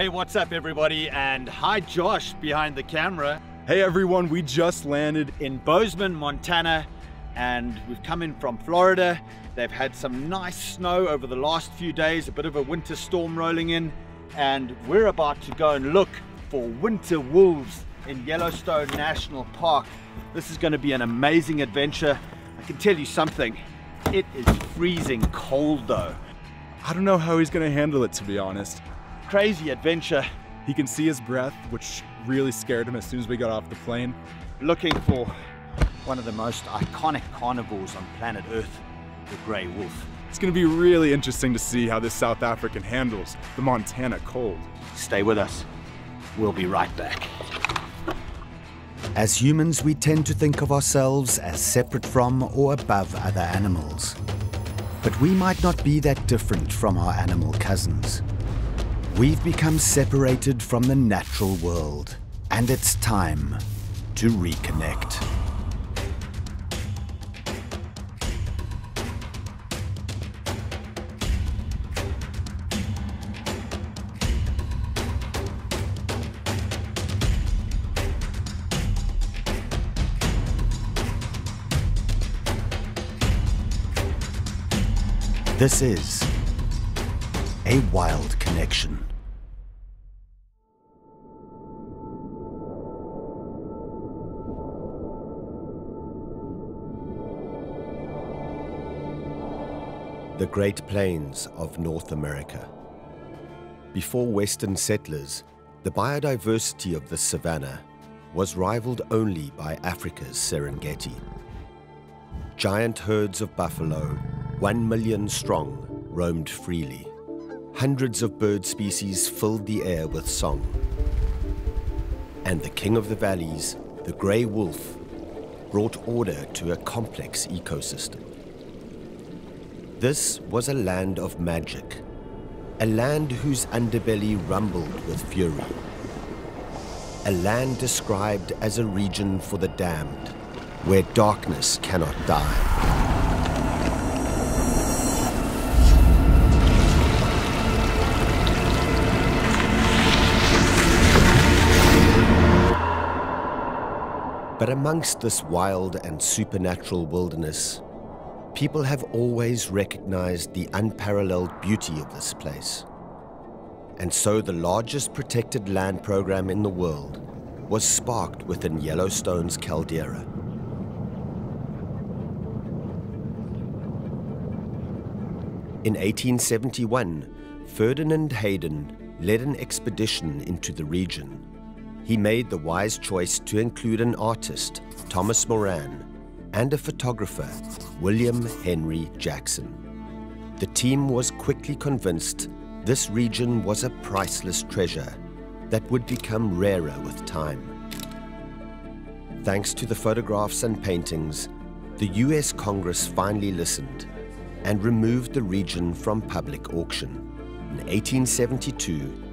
Hey, what's up, everybody? And hi, Josh, behind the camera. Hey, everyone, we just landed in Bozeman, Montana, and we've come in from Florida. They've had some nice snow over the last few days, a bit of a winter storm rolling in, and we're about to go and look for winter wolves in Yellowstone National Park. This is going to be an amazing adventure. I can tell you something, it is freezing cold though. I don't know how he's going to handle it, to be honest. Crazy adventure. He can see his breath, which really scared him as soon as we got off the plane. Looking for one of the most iconic carnivores on planet Earth, the grey wolf. It's going to be really interesting to see how this South African handles the Montana cold. Stay with us. We'll be right back. As humans, we tend to think of ourselves as separate from or above other animals. But we might not be that different from our animal cousins. We've become separated from the natural world, and it's time to reconnect. This is a wild connection. The Great Plains of North America. Before Western settlers, the biodiversity of the savanna was rivaled only by Africa's Serengeti. Giant herds of buffalo one million strong, roamed freely. Hundreds of bird species filled the air with song. And the king of the valleys, the grey wolf, brought order to a complex ecosystem. This was a land of magic, a land whose underbelly rumbled with fury, a land described as a region for the damned, where darkness cannot die. But amongst this wild and supernatural wilderness, people have always recognized the unparalleled beauty of this place. And so the largest protected land program in the world was sparked within Yellowstone's caldera. In 1871, Ferdinand Hayden led an expedition into the region he made the wise choice to include an artist, Thomas Moran, and a photographer, William Henry Jackson. The team was quickly convinced this region was a priceless treasure that would become rarer with time. Thanks to the photographs and paintings, the US Congress finally listened and removed the region from public auction. In 1872,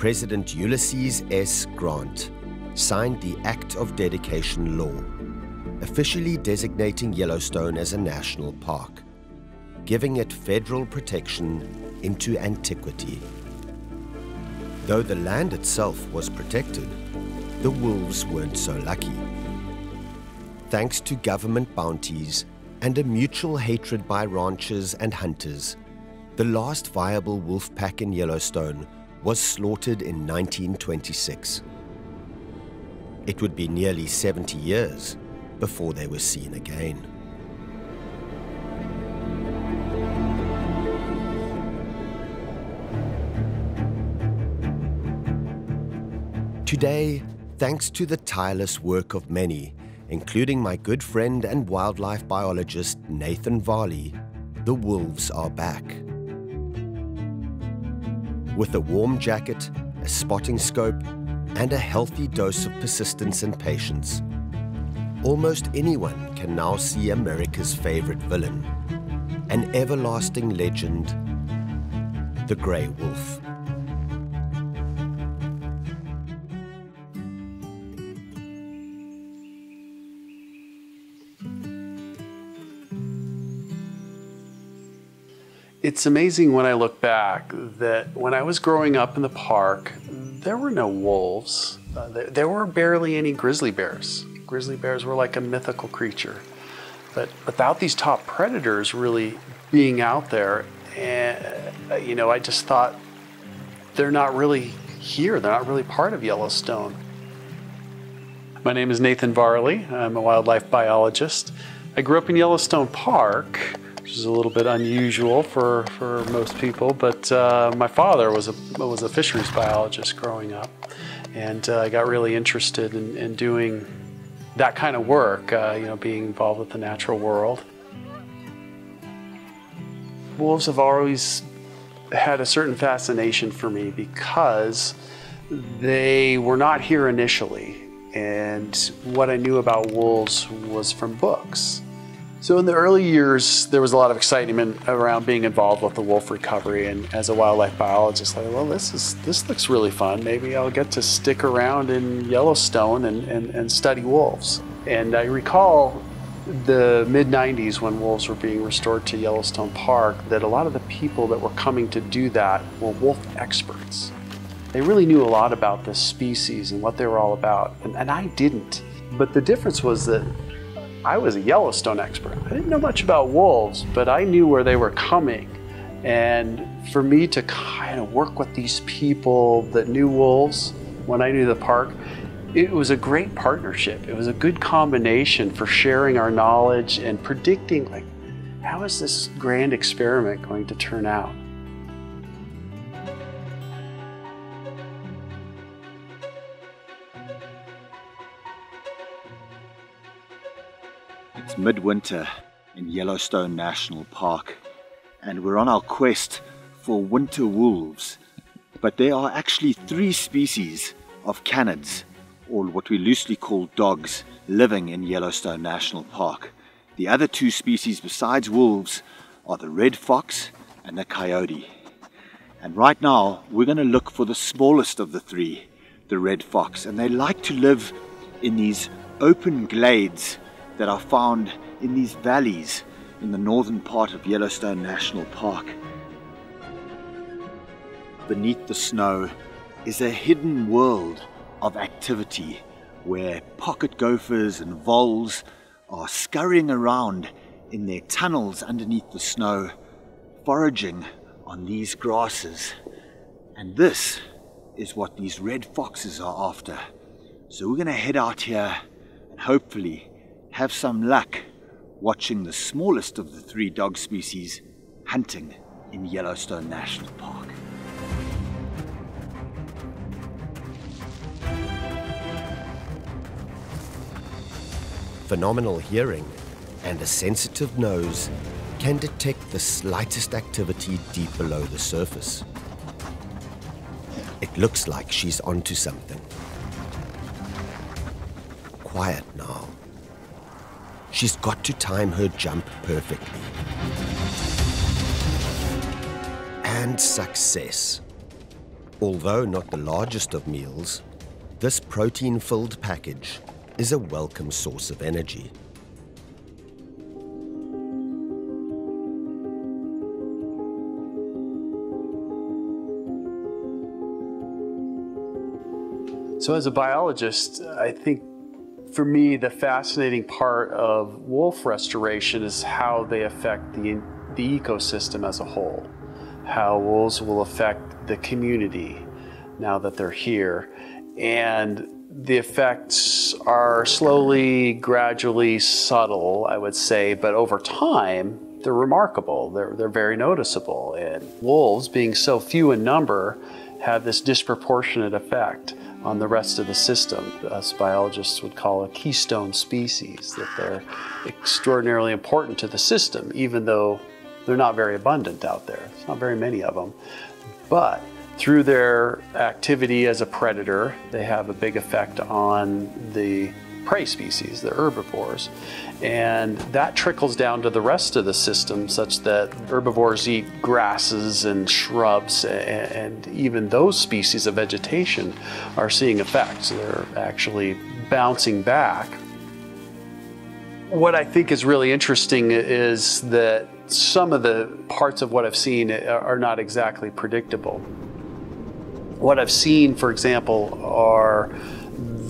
President Ulysses S. Grant signed the Act of Dedication Law, officially designating Yellowstone as a national park, giving it federal protection into antiquity. Though the land itself was protected, the wolves weren't so lucky. Thanks to government bounties and a mutual hatred by ranchers and hunters, the last viable wolf pack in Yellowstone was slaughtered in 1926. It would be nearly 70 years before they were seen again. Today, thanks to the tireless work of many, including my good friend and wildlife biologist Nathan Varley, the wolves are back. With a warm jacket, a spotting scope, and a healthy dose of persistence and patience, almost anyone can now see America's favorite villain, an everlasting legend, the Grey Wolf. It's amazing when I look back that when I was growing up in the park, there were no wolves. Uh, there, there, were barely any grizzly bears. Grizzly bears were like a mythical creature. But without these top predators really being out there, and, uh, you know, I just thought they're not really here. They're not really part of Yellowstone. My name is Nathan Varley. I'm a wildlife biologist. I grew up in Yellowstone Park, which is a little bit unusual for, for most people, but uh, my father was a, was a fisheries biologist growing up. And uh, I got really interested in, in doing that kind of work, uh, you know, being involved with the natural world. Wolves have always had a certain fascination for me because they were not here initially. And what I knew about wolves was from books. So in the early years, there was a lot of excitement around being involved with the wolf recovery. And as a wildlife biologist, thought, well, this is this looks really fun. Maybe I'll get to stick around in Yellowstone and, and, and study wolves. And I recall the mid 90s when wolves were being restored to Yellowstone Park that a lot of the people that were coming to do that were wolf experts. They really knew a lot about this species and what they were all about, and, and I didn't. But the difference was that I was a Yellowstone expert. I didn't know much about wolves, but I knew where they were coming. And for me to kind of work with these people that knew wolves when I knew the park, it was a great partnership. It was a good combination for sharing our knowledge and predicting like how is this grand experiment going to turn out? Midwinter in Yellowstone National Park, and we're on our quest for winter wolves. But there are actually three species of canids or what we loosely call dogs, living in Yellowstone National Park. The other two species besides wolves are the red fox and the coyote. And right now, we're going to look for the smallest of the three, the red fox. And they like to live in these open glades that are found in these valleys in the northern part of Yellowstone National Park. Beneath the snow is a hidden world of activity where pocket gophers and voles are scurrying around in their tunnels underneath the snow, foraging on these grasses. And this is what these red foxes are after. So we're going to head out here and hopefully have some luck watching the smallest of the three dog species hunting in Yellowstone National Park. phenomenal hearing and a sensitive nose can detect the slightest activity deep below the surface. It looks like she's onto something. Quiet now. She's got to time her jump perfectly. And success. Although not the largest of meals, this protein-filled package is a welcome source of energy. So, as a biologist, I think for me, the fascinating part of wolf restoration is how they affect the, the ecosystem as a whole, how wolves will affect the community now that they're here. And the effects are slowly, gradually subtle, I would say, but over time, they're remarkable. They're, they're very noticeable. And wolves, being so few in number, have this disproportionate effect on the rest of the system. Us biologists would call a keystone species, that they're extraordinarily important to the system, even though they're not very abundant out there. There's not very many of them. But through their activity as a predator, they have a big effect on the prey species, the herbivores. And that trickles down to the rest of the system such that herbivores eat grasses and shrubs and even those species of vegetation are seeing effects. They're actually bouncing back. What I think is really interesting is that some of the parts of what I've seen are not exactly predictable. What I've seen, for example, are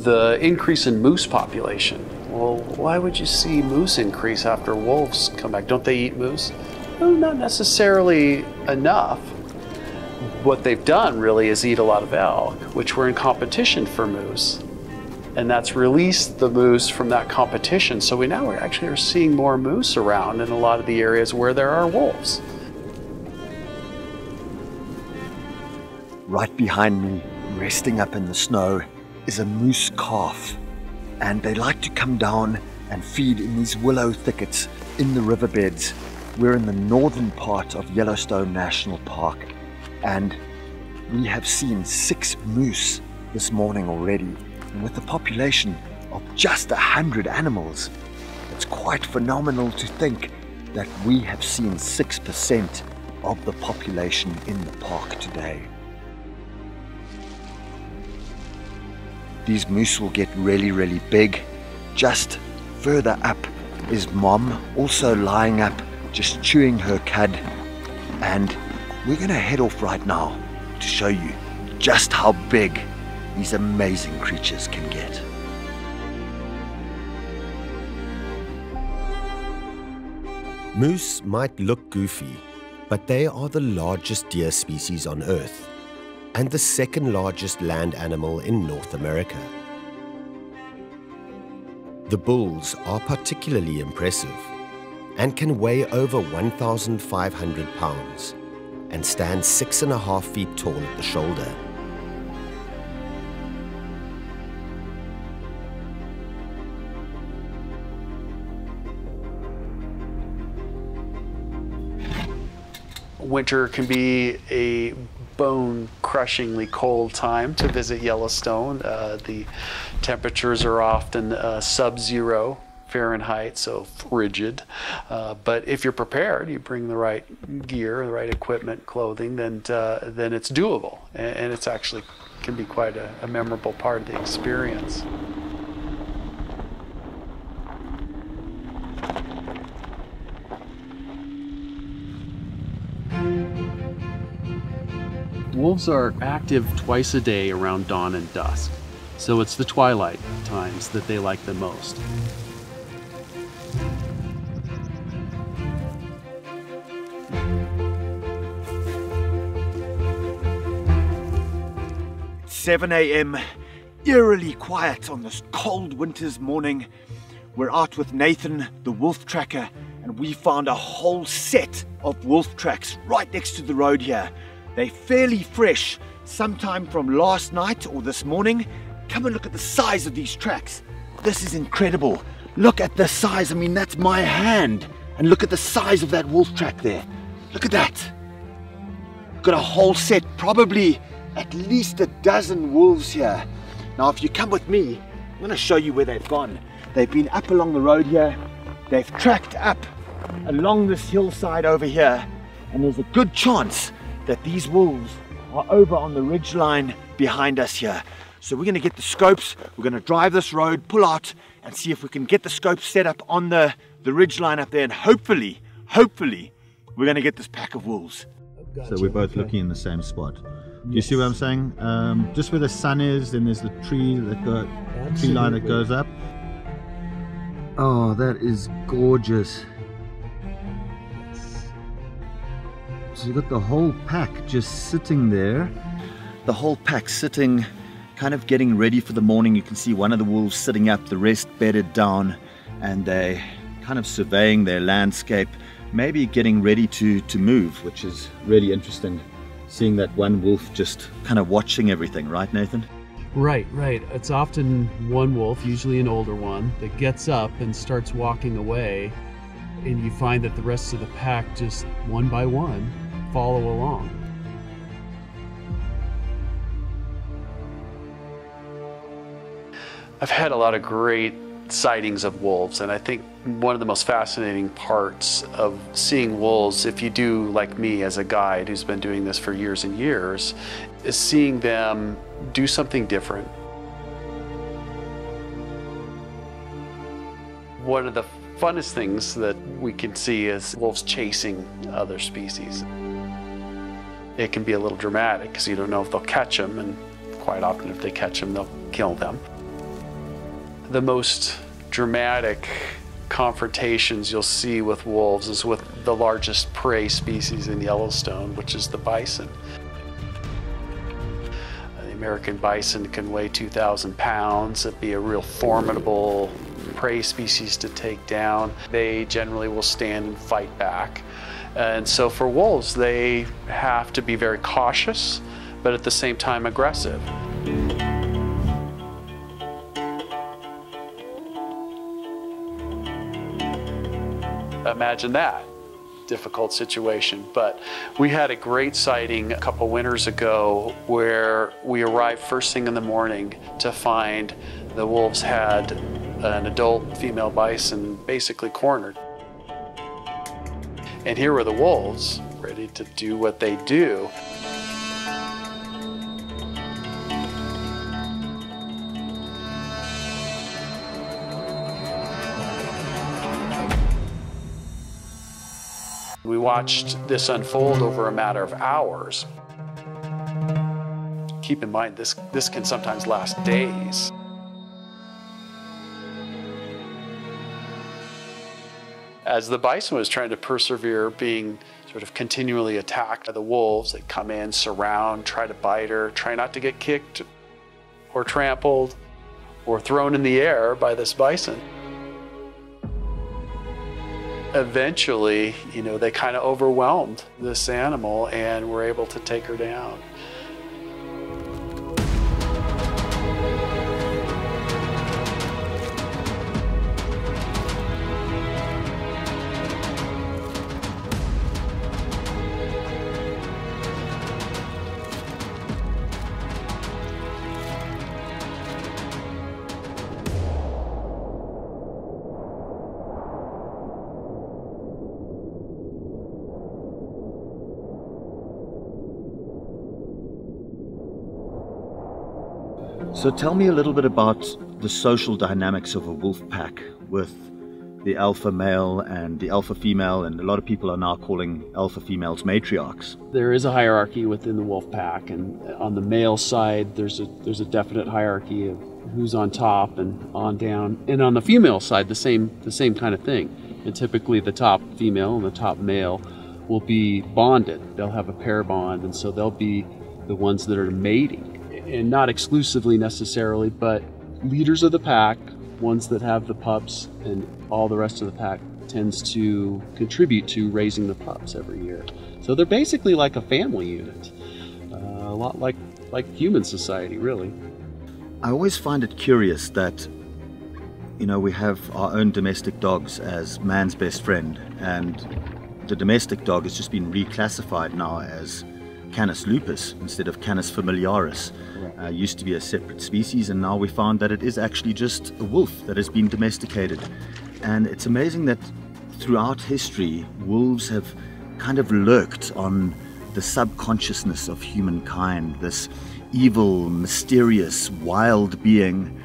the increase in moose population. Well, why would you see moose increase after wolves come back? Don't they eat moose? Well, not necessarily enough. What they've done really is eat a lot of elk, which were in competition for moose. And that's released the moose from that competition. So we now actually are seeing more moose around in a lot of the areas where there are wolves. Right behind me, resting up in the snow, is a moose calf. And they like to come down and feed in these willow thickets in the riverbeds. We're in the northern part of Yellowstone National Park, and we have seen six moose this morning already. With a population of just a hundred animals, it's quite phenomenal to think that we have seen 6% of the population in the park today. These moose will get really, really big. Just further up is mom, also lying up, just chewing her cud. And we're going to head off right now to show you just how big these amazing creatures can get. Moose might look goofy, but they are the largest deer species on Earth and the second largest land animal in North America. The bulls are particularly impressive and can weigh over 1,500 pounds and stand six and a half feet tall at the shoulder. Winter can be a bone crushingly cold time to visit Yellowstone. Uh, the temperatures are often uh, sub zero Fahrenheit, so frigid. Uh, but if you're prepared, you bring the right gear, the right equipment, clothing, then uh, then it's doable, and, and, it's actually can be quite a, a memorable part of the experience. Wolves are active twice a day around dawn and dusk, so it's the twilight times that they like the most. 7 a.m., eerily quiet on this cold winter's morning. We're out with Nathan, the wolf tracker, and we found a whole set of wolf tracks right next to the road here. They're fairly fresh, sometime from last night or this morning. Come and look at the size of these tracks. This is incredible. Look at the size. I mean, that's my hand. And look at the size of that wolf track there. Look at that. Got a whole set, probably at least a dozen wolves here. Now, if you come with me, I'm going to show you where they've gone. They've been up along the road here. They've tracked up along this hillside over here. And there's a good chance that these wolves are over on the ridge line behind us here. So we're going to get the scopes. We're going to drive this road, pull out, and see if we can get the scopes set up on the, the ridge line up there. And hopefully, hopefully, we're going to get this pack of wolves. Gotcha. So we're both okay. looking in the same spot. Do you see what I'm saying? Um, just where the sun is, then there's the tree that go, tree line that goes up. Oh, that is gorgeous. So you've got the whole pack just sitting there. The whole pack sitting, kind of getting ready for the morning. You can see one of the wolves sitting up, the rest bedded down, and they kind of surveying their landscape, maybe getting ready to, to move, which is really interesting seeing that one wolf just kind of watching everything, right, Nathan? Right, right. It's often one wolf, usually an older one, that gets up and starts walking away, and you find that the rest of the pack just one by one follow along. I've had a lot of great sightings of wolves. And I think one of the most fascinating parts of seeing wolves, if you do like me as a guide who's been doing this for years and years, is seeing them do something different. One of the funnest things that we can see is wolves chasing other species. It can be a little dramatic because you don't know if they'll catch them, and quite often, if they catch them, they'll kill them. The most dramatic confrontations you'll see with wolves is with the largest prey species in Yellowstone, which is the bison. The American bison can weigh 2,000 pounds. It'd be a real formidable prey species to take down. They generally will stand and fight back. And so for wolves, they have to be very cautious, but at the same time aggressive. Imagine that difficult situation. But we had a great sighting a couple winters ago where we arrived first thing in the morning to find the wolves had an adult female bison basically cornered. And here were the wolves ready to do what they do. We watched this unfold over a matter of hours. Keep in mind, this, this can sometimes last days. As the bison was trying to persevere, being sort of continually attacked by the wolves, they come in, surround, try to bite her, try not to get kicked or trampled or thrown in the air by this bison eventually, you know, they kind of overwhelmed this animal and were able to take her down. So tell me a little bit about the social dynamics of a wolf pack with the alpha male and the alpha female, and a lot of people are now calling alpha females matriarchs. There is a hierarchy within the wolf pack, and on the male side, there's a there's a definite hierarchy of who's on top and on down, and on the female side, the same the same kind of thing. And typically, the top female and the top male will be bonded. They'll have a pair bond, and so they'll be the ones that are mating and not exclusively necessarily, but leaders of the pack, ones that have the pups, and all the rest of the pack tends to contribute to raising the pups every year. So they're basically like a family unit, uh, a lot like like human society, really. I always find it curious that you know we have our own domestic dogs as man's best friend, and the domestic dog has just been reclassified now as Canis lupus instead of Canis familiaris. Uh, used to be a separate species, and now we found that it is actually just a wolf that has been domesticated. And it's amazing that throughout history, wolves have kind of lurked on the subconsciousness of humankind, this evil, mysterious, wild being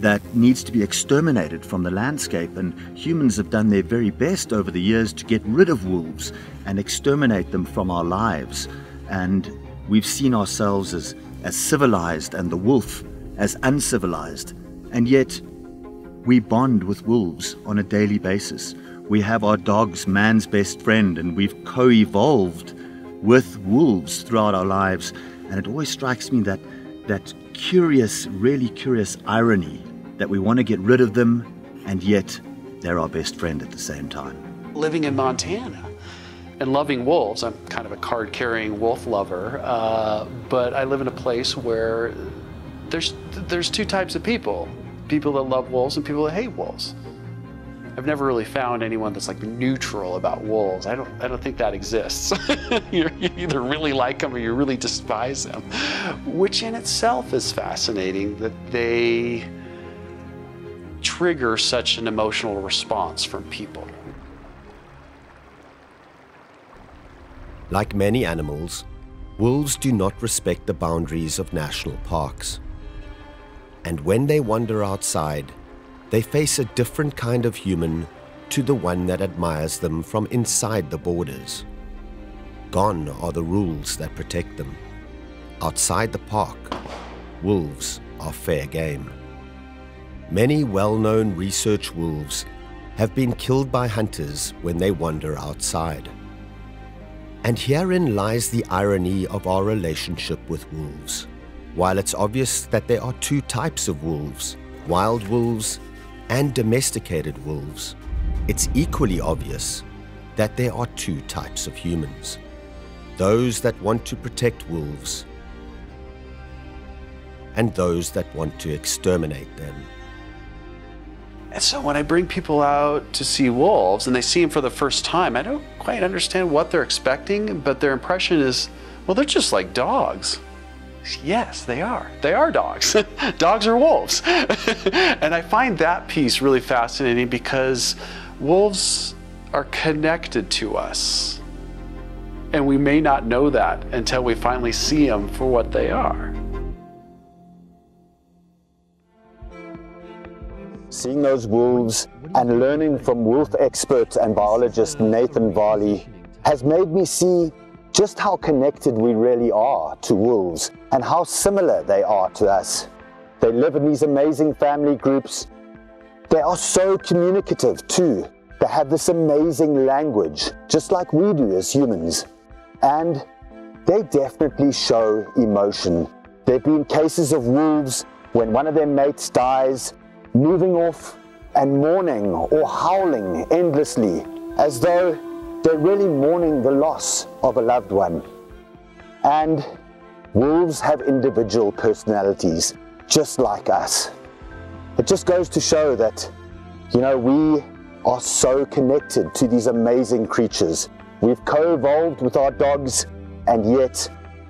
that needs to be exterminated from the landscape. And humans have done their very best over the years to get rid of wolves and exterminate them from our lives. And we've seen ourselves as, as civilized and the wolf as uncivilized. And yet, we bond with wolves on a daily basis. We have our dogs, man's best friend, and we've co evolved with wolves throughout our lives. And it always strikes me that that curious, really curious irony that we want to get rid of them, and yet they're our best friend at the same time. Living in Montana, and loving wolves. I'm kind of a card carrying wolf lover, uh, but I live in a place where there's there's two types of people: people that love wolves and people that hate wolves. I've never really found anyone that's like neutral about wolves. I don't I don't think that exists. you either really like them or you really despise them, which in itself is fascinating that they trigger such an emotional response from people. Like many animals, wolves do not respect the boundaries of national parks. And when they wander outside, they face a different kind of human to the one that admires them from inside the borders. gone are the rules that protect them. Outside the park, wolves are fair game. Many well known research wolves have been killed by hunters when they wander outside. And herein lies the irony of our relationship with wolves. While it's obvious that there are two types of wolves wild wolves and domesticated wolves it's equally obvious that there are two types of humans those that want to protect wolves and those that want to exterminate them. And so when I bring people out to see wolves and they see them for the first time, I don't quite understand what they're expecting, but their impression is, well, they're just like dogs. Yes, they are. They are dogs. dogs are wolves. and I find that piece really fascinating because wolves are connected to us. And we may not know that until we finally see them for what they are. Seeing those wolves and learning from wolf expert and biologist Nathan Varley has made me see just how connected we really are to wolves and how similar they are to us. They live in these amazing family groups. They are so communicative too. They have this amazing language, just like we do as humans. And they definitely show emotion. There have been cases of wolves when one of their mates dies moving off and mourning or howling endlessly as though they're really mourning the loss of a loved one. And wolves have individual personalities just like us. It just goes to show that, you know, we are so connected to these amazing creatures. We've co evolved with our dogs, and yet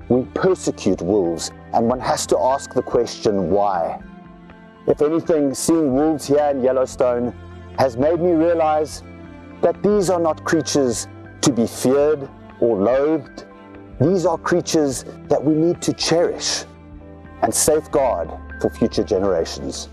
we persecute wolves. And one has to ask the question why? If anything, seeing wolves here in Yellowstone has made me realize that these are not creatures to be feared or loathed. These are creatures that we need to cherish and safeguard for future generations.